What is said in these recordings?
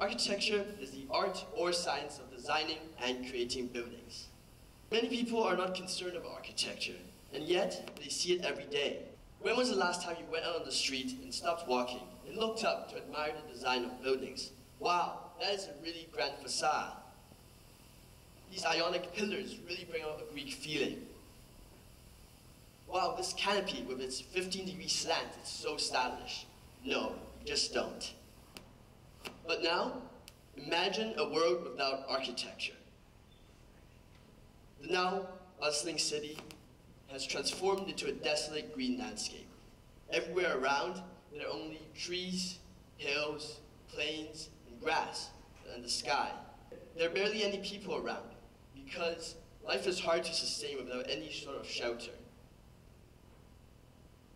Architecture is the art or science of designing and creating buildings. Many people are not concerned about architecture, and yet they see it every day. When was the last time you went out on the street and stopped walking and looked up to admire the design of buildings? Wow, that is a really grand facade. These ionic pillars really bring out a Greek feeling. Wow, this canopy with its 15 degree slant is so stylish. No, just don't. But now, imagine a world without architecture. The now bustling city has transformed into a desolate green landscape. Everywhere around, there are only trees, hills, plains, and grass, and the sky. There are barely any people around because life is hard to sustain without any sort of shelter.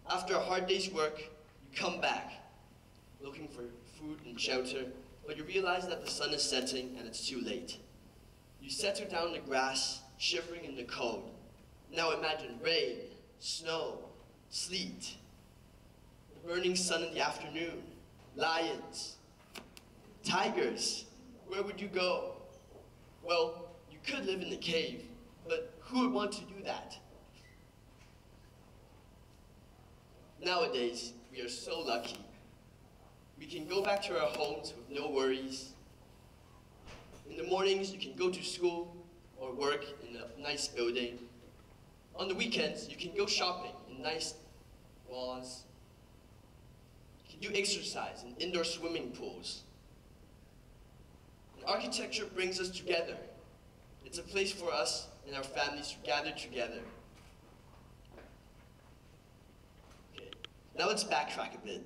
After a hard day's work, you come back looking for food and shelter, but you realize that the sun is setting and it's too late. You settle down in the grass, shivering in the cold. Now imagine rain, snow, sleet, the burning sun in the afternoon, lions, tigers. Where would you go? Well, you could live in the cave, but who would want to do that? Nowadays, we are so lucky. We can go back to our homes with no worries. In the mornings, you can go to school or work in a nice building. On the weekends, you can go shopping in nice malls. You can do exercise in indoor swimming pools. And architecture brings us together. It's a place for us and our families to gather together. Okay. Now let's backtrack a bit.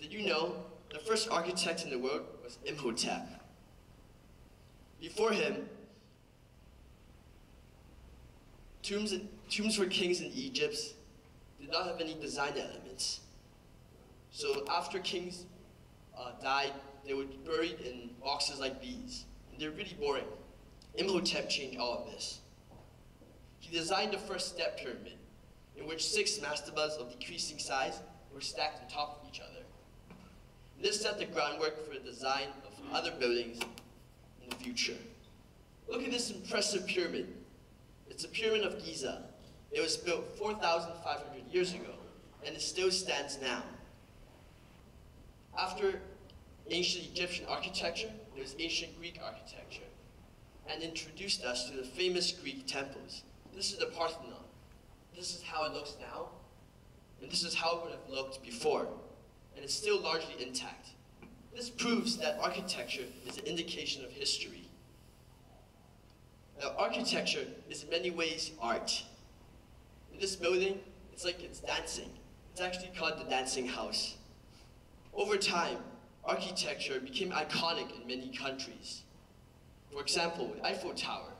Did you know the first architect in the world was Imhotep? Before him, tombs, tombs for kings in Egypt did not have any design elements. So after kings uh, died, they were buried in boxes like these. And they're really boring. Imhotep changed all of this. He designed the first step pyramid, in which six mastabas of decreasing size were stacked on top of each other. This set the groundwork for the design of other buildings in the future. Look at this impressive pyramid. It's a pyramid of Giza. It was built 4,500 years ago, and it still stands now. After ancient Egyptian architecture, there was ancient Greek architecture, and introduced us to the famous Greek temples. This is the Parthenon. This is how it looks now, and this is how it would have looked before and is still largely intact. This proves that architecture is an indication of history. Now, architecture is in many ways art. In this building, it's like it's dancing. It's actually called the Dancing House. Over time, architecture became iconic in many countries. For example, the Eiffel Tower.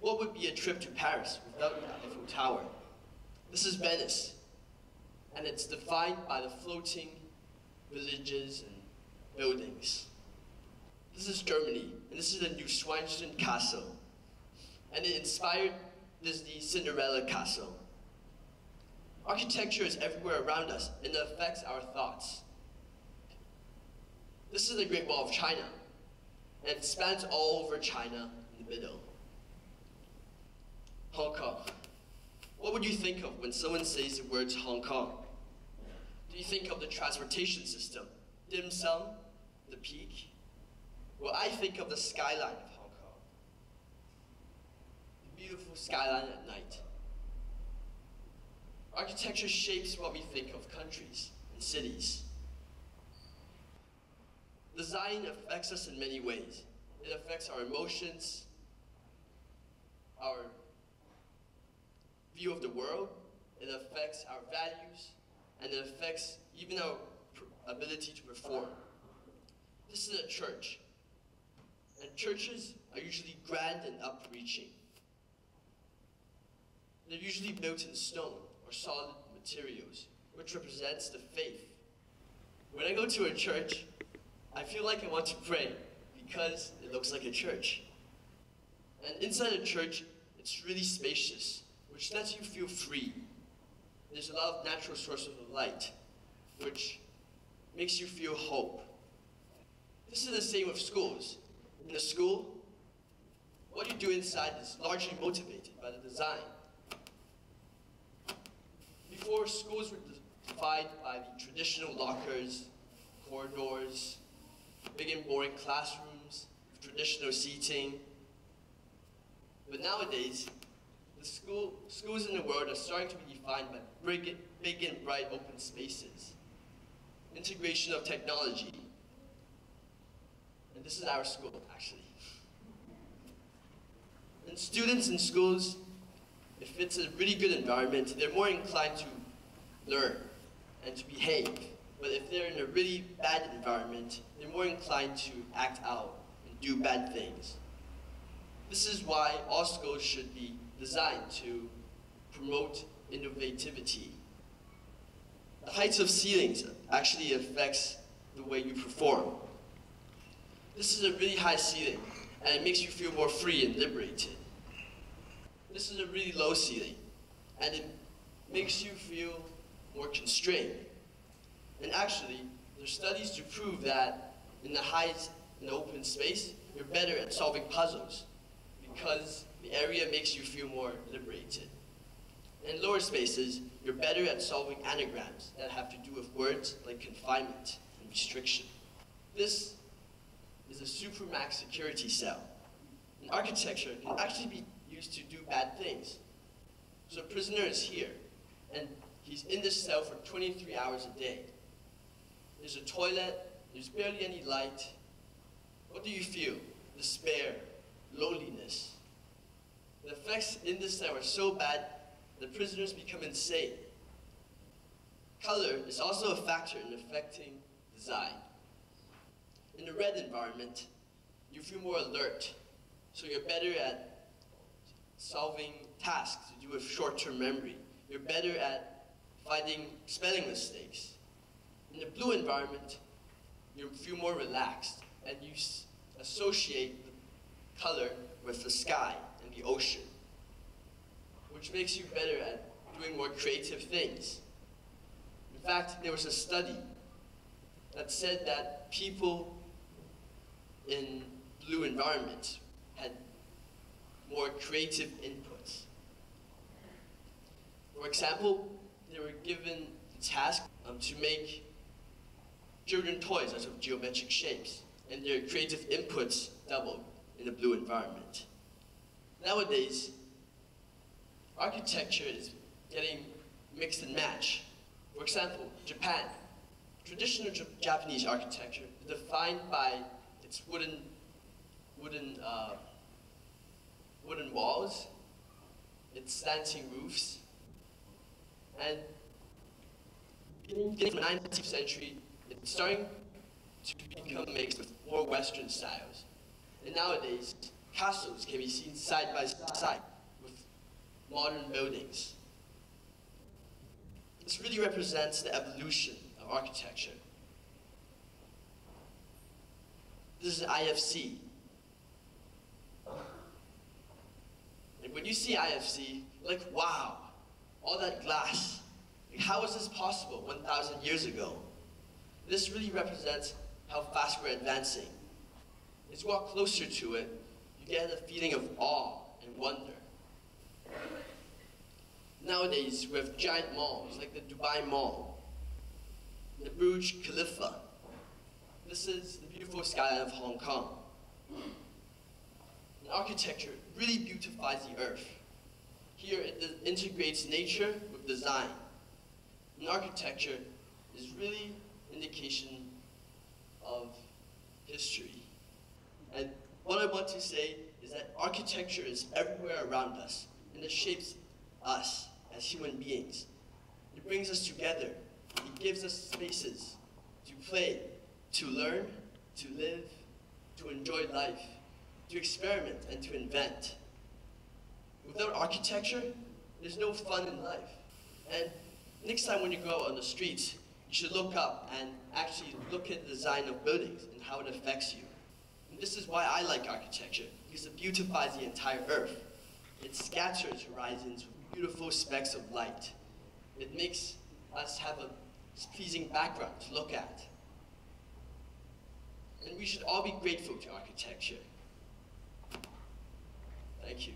What would be a trip to Paris without the Eiffel Tower? This is Venice, and it's defined by the floating villages and buildings. This is Germany, and this is the Neuschwanstein Castle. And it inspired this the Cinderella Castle. Architecture is everywhere around us, and it affects our thoughts. This is the Great Wall of China, and it spans all over China in the middle. Hong Kong. What would you think of when someone says the words Hong Kong? You think of the transportation system? Dim sum, the peak? Well, I think of the skyline of Hong Kong. The beautiful skyline at night. Architecture shapes what we think of countries and cities. Design affects us in many ways. It affects our emotions, our view of the world, it affects our values, and it affects even our ability to perform. This is a church, and churches are usually grand and upreaching. They're usually built in stone or solid materials, which represents the faith. When I go to a church, I feel like I want to pray because it looks like a church. And inside a church, it's really spacious, which lets you feel free there's a lot of natural sources of light, which makes you feel hope. This is the same with schools. In a school, what you do inside is largely motivated by the design. Before, schools were defined by the traditional lockers, corridors, big and boring classrooms, traditional seating. But nowadays, school, schools in the world are starting to be defined by big, big and bright open spaces, integration of technology. And this is our school, actually. And students in schools, if it's a really good environment, they're more inclined to learn and to behave. But if they're in a really bad environment, they're more inclined to act out and do bad things. This is why all schools should be designed to promote innovativity. The heights of ceilings actually affects the way you perform. This is a really high ceiling, and it makes you feel more free and liberated. This is a really low ceiling, and it makes you feel more constrained. And actually, there's studies to prove that in the height the open space, you're better at solving puzzles because the area makes you feel more liberated. In lower spaces, you're better at solving anagrams that have to do with words like confinement and restriction. This is a supermax security cell. And architecture can actually be used to do bad things. So a prisoner is here, and he's in this cell for 23 hours a day. There's a toilet, there's barely any light. What do you feel? Despair, loneliness. The effects in this cell are so bad, the prisoners become insane. Color is also a factor in affecting design. In a red environment, you feel more alert, so you're better at solving tasks to do with short-term memory. You're better at finding spelling mistakes. In the blue environment, you feel more relaxed and you associate the color with the sky the ocean, which makes you better at doing more creative things. In fact, there was a study that said that people in blue environments had more creative inputs. For example, they were given the task um, to make children toys out of geometric shapes, and their creative inputs doubled in the blue environment. Nowadays, architecture is getting mixed and match. For example, Japan. Traditional Japanese architecture is defined by its wooden, wooden, uh, wooden walls, its slanting roofs, and beginning the 19th century, it's starting to become mixed with more Western styles. And nowadays, castles can be seen side by side with modern buildings. This really represents the evolution of architecture. This is IFC. And when you see IFC, like, wow, all that glass. Like, how was this possible 1,000 years ago? This really represents how fast we're advancing. You walk closer to it, get a feeling of awe and wonder. Nowadays, we have giant malls like the Dubai Mall, the Burj Khalifa. This is the beautiful skyline of Hong Kong. And architecture really beautifies the earth. Here, it integrates nature with design. And architecture is really indication of history. And what I want to say is that architecture is everywhere around us, and it shapes us as human beings. It brings us together. It gives us spaces to play, to learn, to live, to enjoy life, to experiment, and to invent. Without architecture, there's no fun in life. And next time when you go out on the streets, you should look up and actually look at the design of buildings and how it affects you. And this is why I like architecture, because it beautifies the entire earth. It scatters horizons with beautiful specks of light. It makes us have a pleasing background to look at. And we should all be grateful to architecture. Thank you.